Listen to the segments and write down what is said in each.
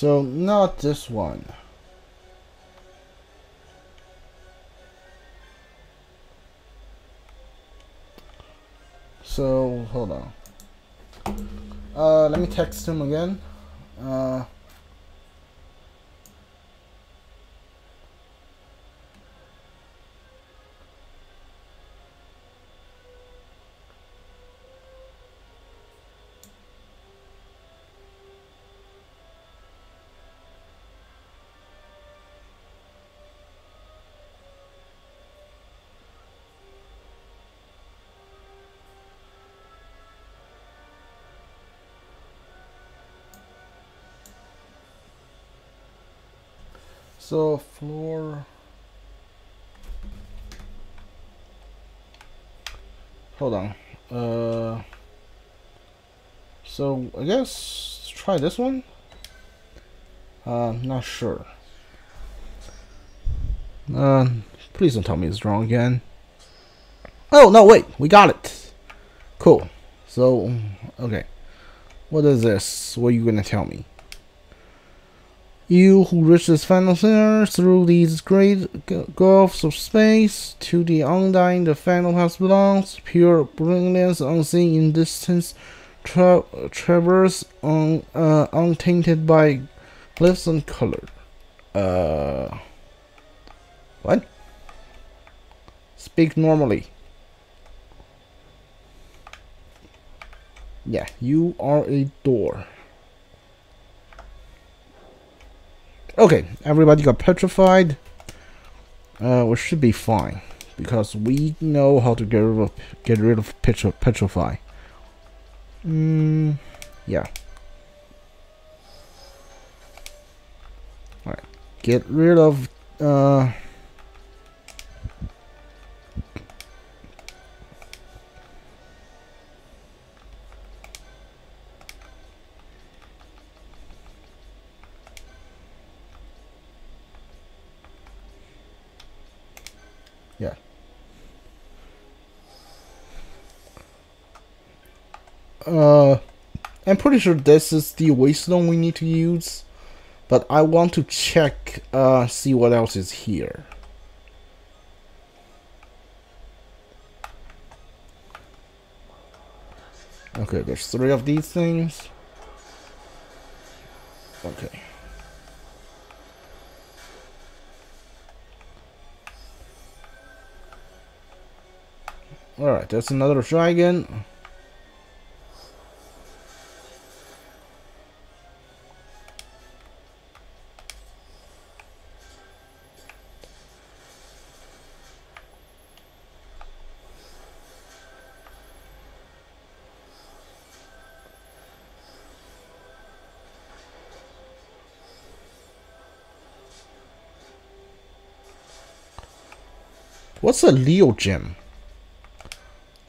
So not this one. So hold on. Uh, let me text him again. Uh, So floor. Hold on. Uh. So I guess try this one. Uh, not sure. Uh, please don't tell me it's wrong again. Oh no, wait, we got it. Cool. So, okay. What is this? What are you gonna tell me? You who reach this final center through these great gulfs of space, to the undying the final house belongs, pure brilliance unseen in distance, tra traverse uh, untainted by glyphs and color. Uh, what? Speak normally. Yeah, you are a door. Okay, everybody got petrified. Uh, we should be fine because we know how to get rid of get rid of petri petrify. Hmm. yeah. All right, get rid of uh. I'm pretty sure this is the waystone we need to use, but I want to check, uh, see what else is here. Okay, there's three of these things. Okay. Alright, that's another dragon. What's a Leo gem?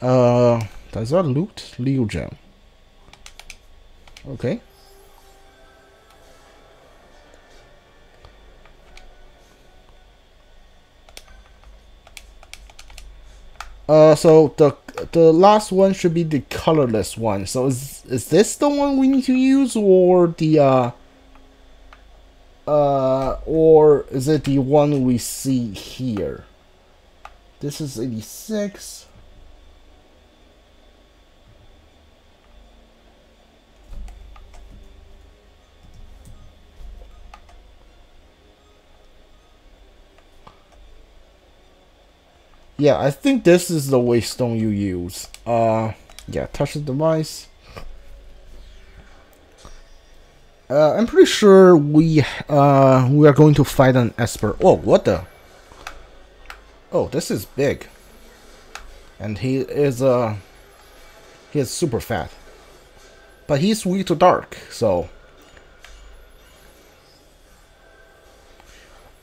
Uh, does that loot? Leo gem. Okay. Uh, so the the last one should be the colorless one. So is is this the one we need to use, or the uh, uh, or is it the one we see here? This is eighty six. Yeah, I think this is the waystone you use. Uh, yeah, touch the device. Uh, I'm pretty sure we uh we are going to fight an Esper. Oh, what the? Oh, this is big. And he is uh he is super fat. But he's weak to dark, so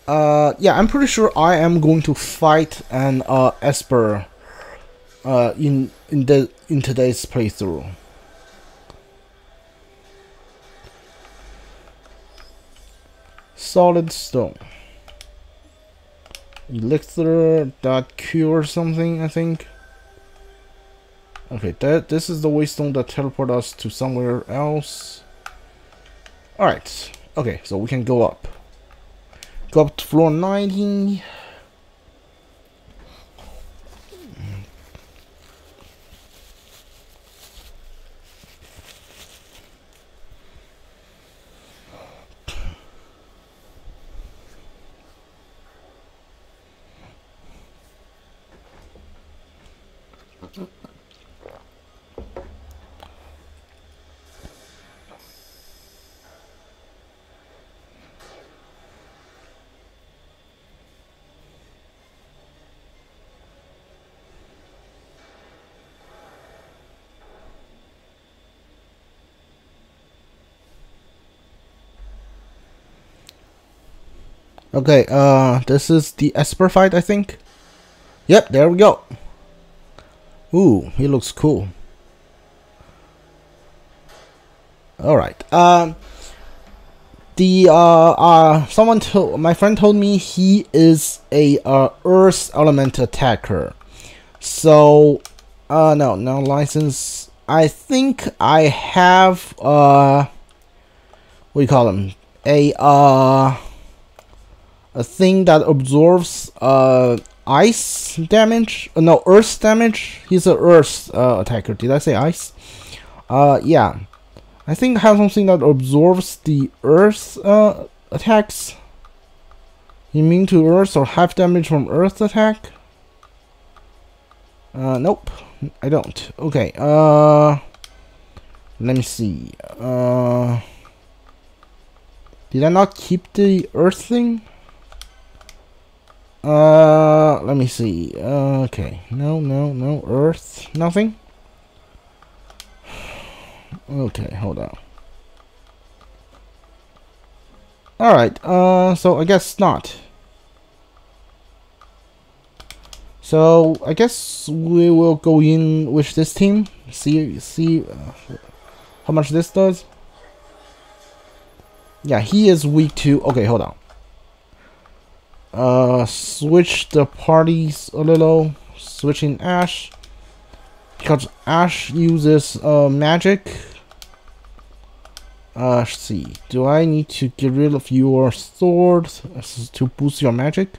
Uh, yeah, I'm pretty sure I am going to fight an uh, Esper uh, in in the in today's playthrough. Solid stone. Elixir that cure something, I think. Okay, that this is the waystone that teleport us to somewhere else. Alright. Okay, so we can go up. Go up to floor 90. Okay, uh, this is the Esper fight, I think. Yep, there we go. Ooh, he looks cool. Alright, um, the, uh, uh, someone told, my friend told me he is a, uh, Earth Element attacker. So, uh, no, no license. I think I have, uh, what do you call him? A, uh, a thing that absorbs uh, ice damage. Uh, no, earth damage. He's an earth uh, attacker. Did I say ice? Uh, yeah. I think I have something that absorbs the earth uh, attacks. Immune to earth or half damage from earth attack? Uh, nope. I don't. Okay, uh... Let me see. Uh... Did I not keep the earth thing? Uh, let me see. Uh, okay. No, no, no. Earth. Nothing. Okay, hold on. Alright, uh, so I guess not. So, I guess we will go in with this team. See, see uh, how much this does. Yeah, he is weak to... Okay, hold on uh, switch the parties a little, switching Ash, because Ash uses uh, magic. Uh, see, do I need to get rid of your sword to boost your magic?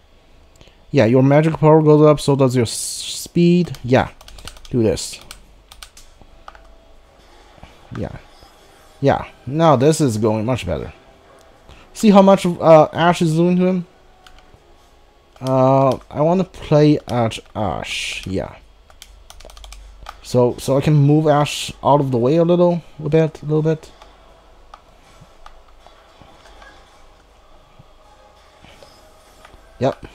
Yeah, your magic power goes up, so does your speed. Yeah, do this. Yeah. Yeah, now this is going much better. See how much uh, Ash is doing to him? Uh, I want to play at Ash, yeah. So, so I can move Ash out of the way a little, a bit, a little bit. Yep.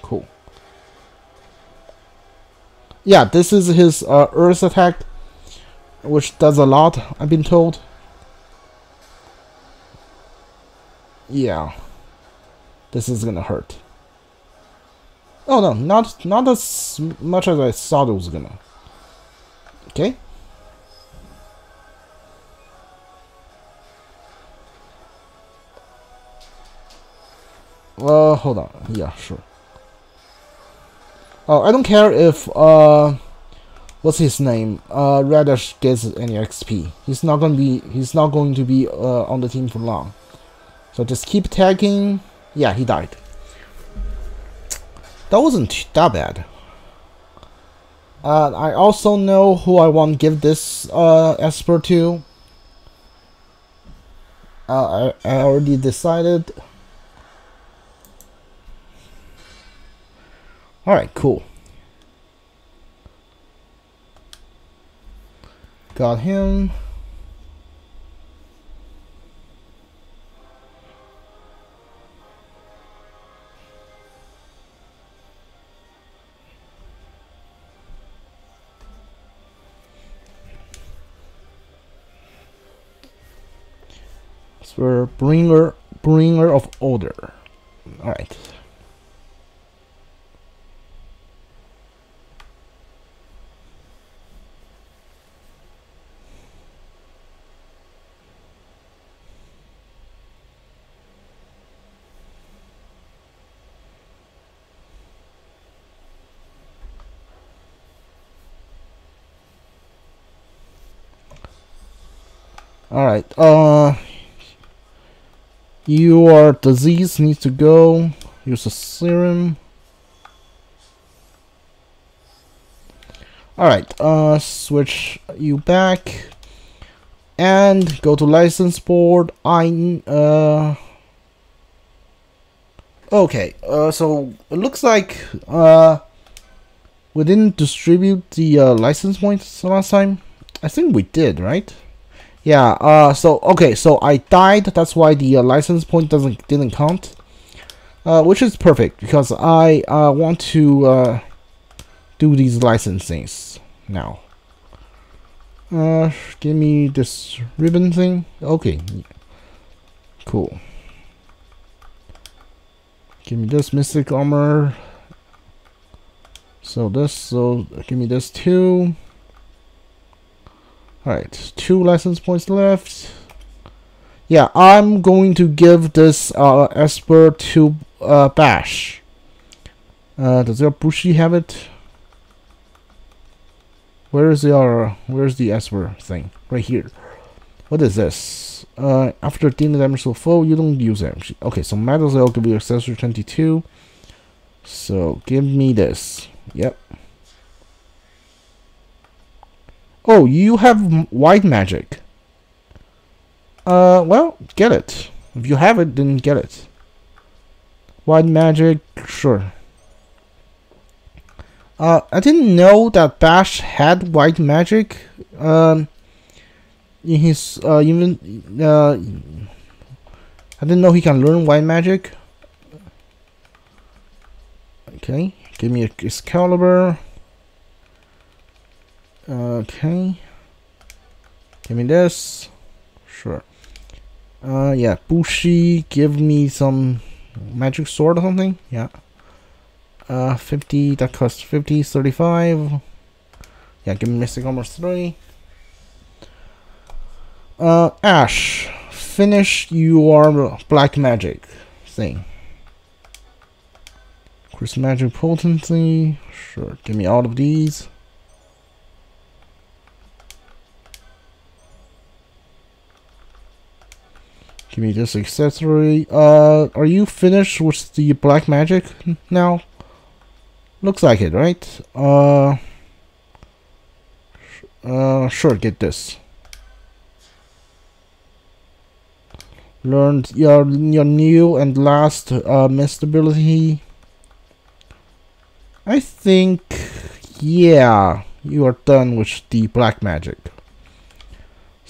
Cool. Yeah, this is his uh, Earth attack, which does a lot, I've been told. Yeah. This is gonna hurt. Oh no, not not as much as I thought it was gonna. Okay. Uh, hold on. Yeah, sure. Oh, I don't care if, uh, what's his name? Uh, Reddas gets any XP. He's not gonna be, he's not going to be, uh, on the team for long. So just keep tagging yeah, he died. That wasn't that bad. Uh, I also know who I want to give this uh, Esper to. Uh, I, I already decided. Alright, cool. Got him. bringer bringer of order all right All right. Uh, your disease needs to go. Use a serum. Alright, uh, switch you back. And go to license board. I, uh... Okay, uh, so it looks like, uh... We didn't distribute the uh, license points last time. I think we did, right? Yeah, uh, so, okay, so I died, that's why the uh, license point doesn't didn't count. Uh, which is perfect, because I uh, want to uh, do these licensings now. Uh, give me this ribbon thing. Okay, cool. Give me this mystic armor. So this, so give me this too. Alright, two license points left. Yeah, I'm going to give this uh, Esper to uh, Bash. Uh, does your Bushi have it? Where is your, where's the Esper thing? Right here. What is this? Uh, after dealing damage to foe, you don't use it. Okay, so Mademoiselle could be accessory 22. So, give me this. Yep. Oh, you have white magic. Uh, well, get it. If you have it, then get it. White magic, sure. Uh, I didn't know that Bash had white magic. Um, in his uh, even uh, I didn't know he can learn white magic. Okay, give me a Excalibur. Okay. Give me this. Sure. Uh, yeah. Bushi, give me some magic sword or something. Yeah. Uh, 50, that costs 50, 35. Yeah, give me Mystic Armor 3. Uh, Ash, finish your black magic thing. Chris Magic Potency. Sure, give me all of these. Give me this accessory. Uh, are you finished with the black magic now? Looks like it, right? Uh, uh, sure, get this. Learned your your new and last uh, mist ability. I think, yeah, you are done with the black magic.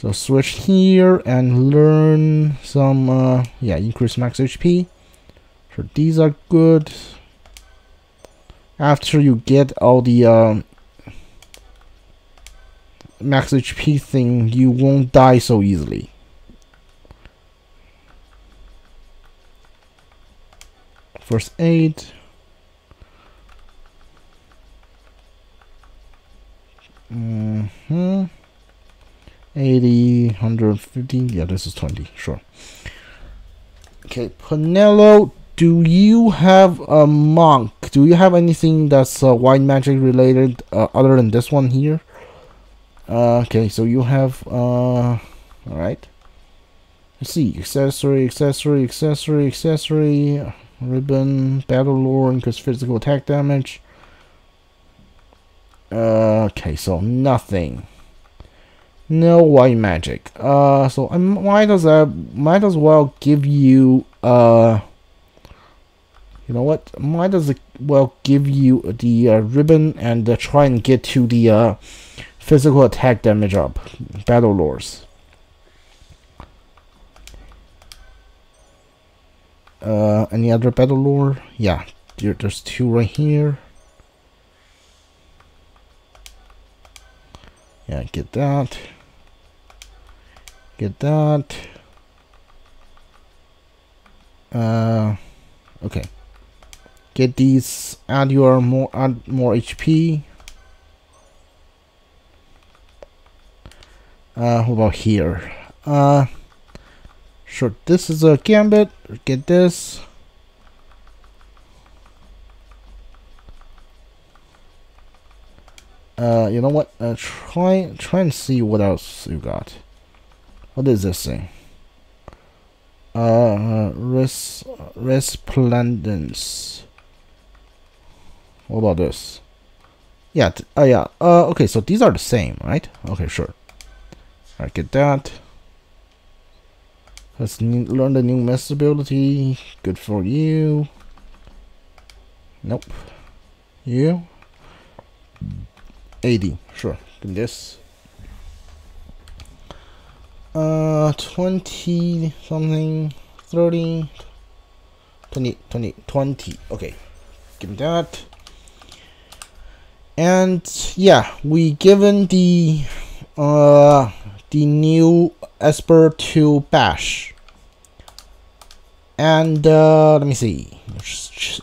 So switch here and learn some, uh, yeah, increase max HP. So these are good. After you get all the uh, max HP thing, you won't die so easily. First aid. 80, 150. Yeah, this is 20. Sure. Okay, Penelo, do you have a monk? Do you have anything that's uh, white magic related uh, other than this one here? Uh, okay, so you have, uh, alright. Let's see, accessory, accessory, accessory, accessory, ribbon, battle lore, increase physical attack damage. Uh, okay, so nothing. No white magic. Uh, so I might as well might as well give you uh. You know what? Might as well give you the uh, ribbon and uh, try and get to the uh, physical attack damage up. Battle lores. Uh, any other battle lore? Yeah, there, there's two right here. Yeah, get that. Get that. Uh, okay. Get these. Add your more. Add more HP. Uh, what about here? Uh, sure. This is a gambit. Get this. Uh, you know what? Uh, try try and see what else you got. What does this say? Uh, res resplendence. What about this? Yeah, oh uh, yeah, uh, okay, so these are the same, right? Okay, sure. Alright, get that. Let's learn the new mist ability. Good for you. Nope. You? 80, sure. Do this. Uh, 20 something, 30, 20, 20, 20. Okay, give me that. And yeah, we given the uh the new Esper to Bash. And uh, let me see.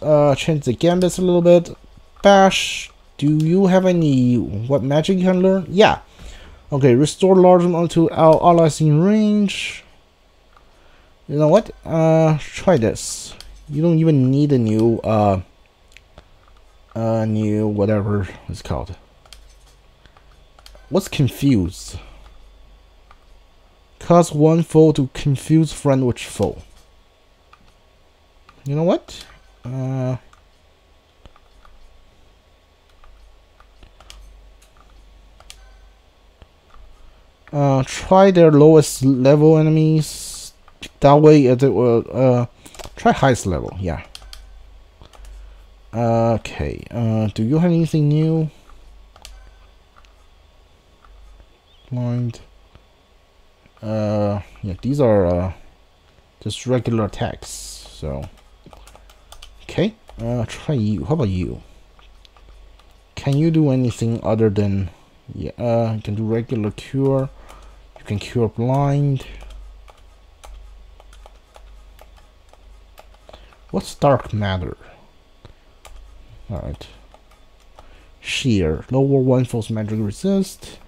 Uh, change the gambits a little bit. Bash. Do you have any what magic you can learn? Yeah. Okay, restore large amount to our allies in range. You know what? Uh, try this. You don't even need a new uh, uh, new whatever it's called. What's confused? Cause one foe to confuse friend with foe. You know what? Uh, uh, try their lowest level enemies. That way it will uh, try highest level. Yeah. Okay. Uh, do you have anything new? Blind. Uh, yeah, these are uh, just regular attacks. So, okay. Uh, try you. How about you? Can you do anything other than yeah? Uh, you can do regular cure. Can cure blind. What's dark matter? Alright. Shear. Lower one false magic resist.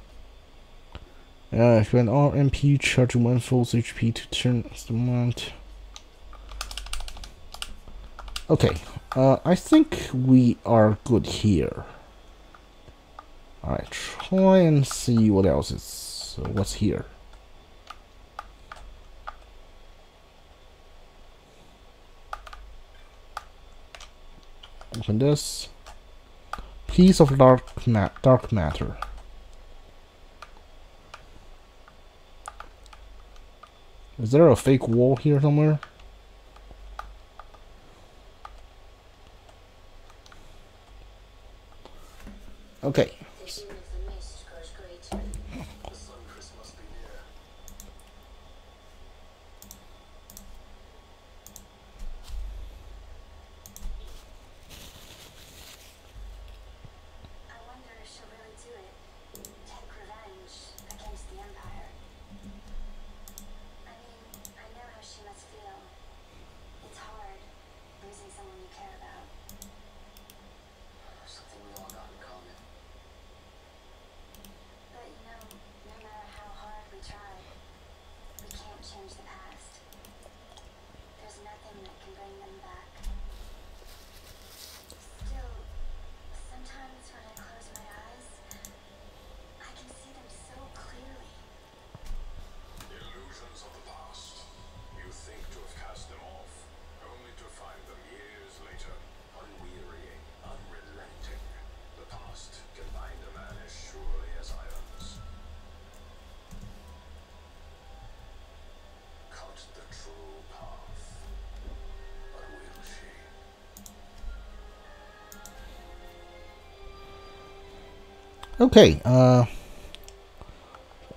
Uh, you an RMP, charge one full HP to turn amount. Okay, uh, I think we are good here. Alright, try and see what else is, so what's here. Open this. Piece of dark, ma dark matter. Is there a fake wall here somewhere? Okay, uh,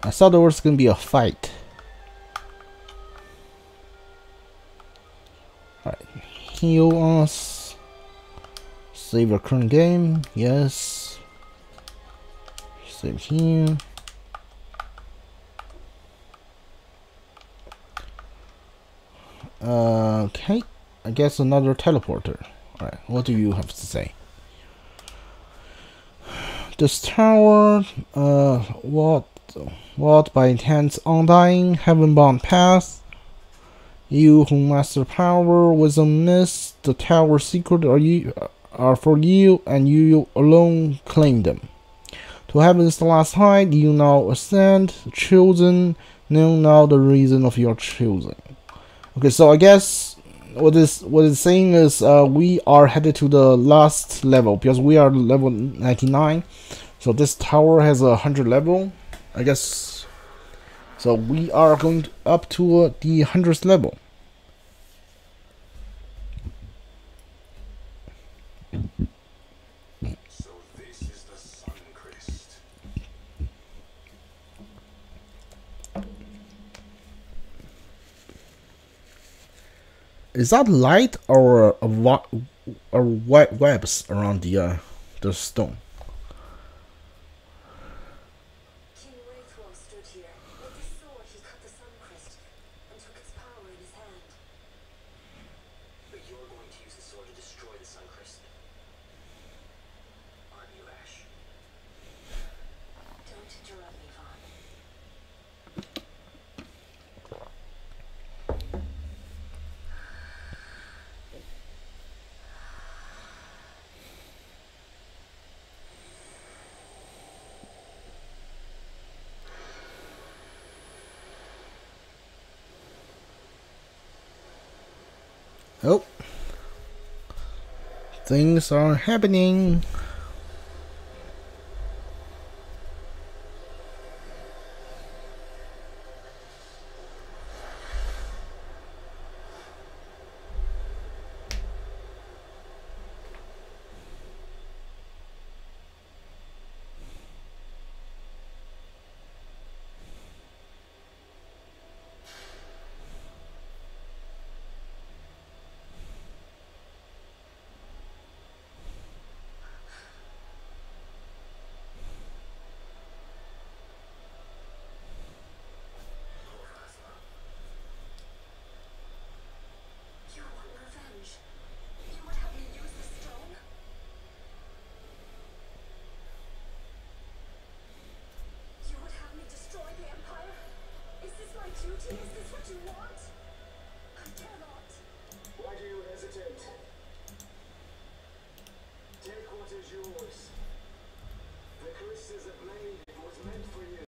I thought there was gonna be a fight. Alright, heal us. Save our current game, yes. Save here. Uh, okay, I guess another teleporter. Alright, what do you have to say? This tower, uh, what, what by intense undying, heaven-bound path. You who master power with a mist, the tower secret are you are for you, and you alone claim them. To heaven's last height you now ascend, chosen, know now the reason of your choosing. Okay, so I guess what is what it's saying is uh, we are headed to the last level because we are level 99. So this tower has a hundred level, I guess. So we are going to, up to uh, the hundredth level. Is that light or a, a, or white webs around the uh, the stone? Oh. Things are happening.